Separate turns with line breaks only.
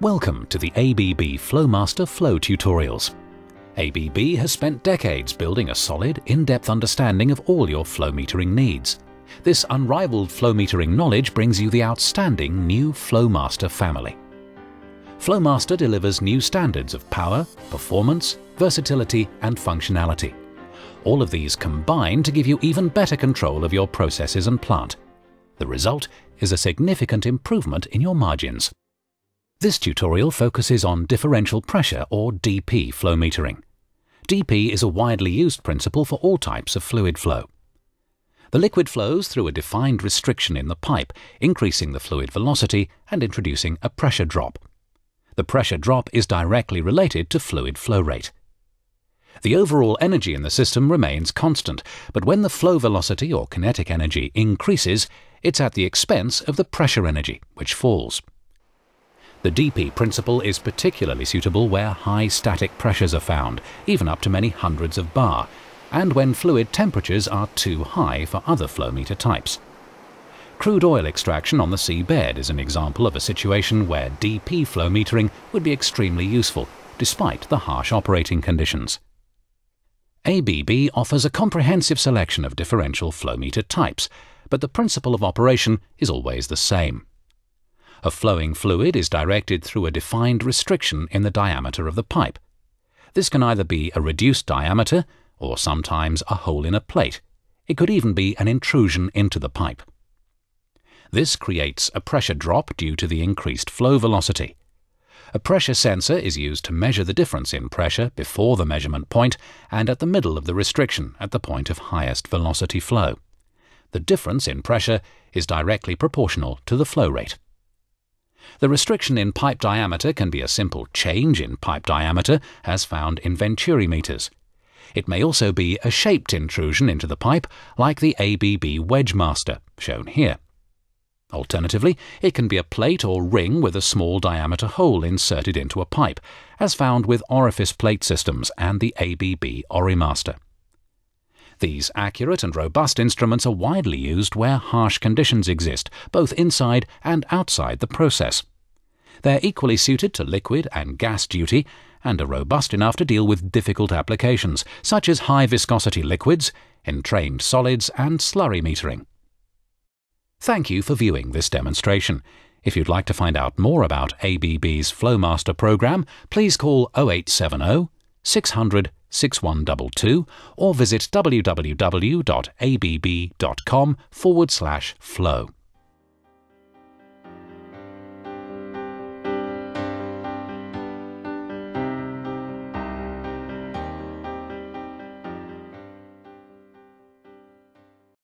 Welcome to the ABB Flowmaster Flow tutorials. ABB has spent decades building a solid, in-depth understanding of all your flow metering needs. This unrivaled flow metering knowledge brings you the outstanding new Flowmaster family. Flowmaster delivers new standards of power, performance, versatility and functionality. All of these combine to give you even better control of your processes and plant. The result is a significant improvement in your margins. This tutorial focuses on differential pressure or DP flow metering. DP is a widely used principle for all types of fluid flow. The liquid flows through a defined restriction in the pipe, increasing the fluid velocity and introducing a pressure drop. The pressure drop is directly related to fluid flow rate. The overall energy in the system remains constant, but when the flow velocity or kinetic energy increases, it's at the expense of the pressure energy, which falls. The DP principle is particularly suitable where high static pressures are found, even up to many hundreds of bar, and when fluid temperatures are too high for other flow meter types. Crude oil extraction on the seabed is an example of a situation where DP flow metering would be extremely useful, despite the harsh operating conditions. ABB offers a comprehensive selection of differential flow meter types, but the principle of operation is always the same. A flowing fluid is directed through a defined restriction in the diameter of the pipe. This can either be a reduced diameter or sometimes a hole in a plate. It could even be an intrusion into the pipe. This creates a pressure drop due to the increased flow velocity. A pressure sensor is used to measure the difference in pressure before the measurement point and at the middle of the restriction at the point of highest velocity flow. The difference in pressure is directly proportional to the flow rate. The restriction in pipe diameter can be a simple change in pipe diameter, as found in Venturi meters. It may also be a shaped intrusion into the pipe, like the ABB Wedgemaster, shown here. Alternatively, it can be a plate or ring with a small diameter hole inserted into a pipe, as found with orifice plate systems and the ABB Orimaster. These accurate and robust instruments are widely used where harsh conditions exist, both inside and outside the process. They're equally suited to liquid and gas duty and are robust enough to deal with difficult applications, such as high viscosity liquids, entrained solids, and slurry metering. Thank you for viewing this demonstration. If you'd like to find out more about ABB's Flowmaster program, please call 0870 600 6122 or visit www.abb.com forward slash flow.